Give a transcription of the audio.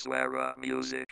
Sweara uh, Music.